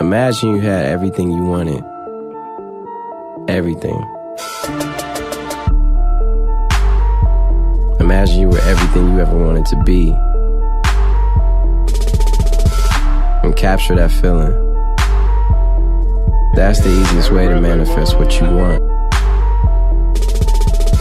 Imagine you had everything you wanted. Everything. Imagine you were everything you ever wanted to be. And capture that feeling. That's the easiest way to manifest what you want.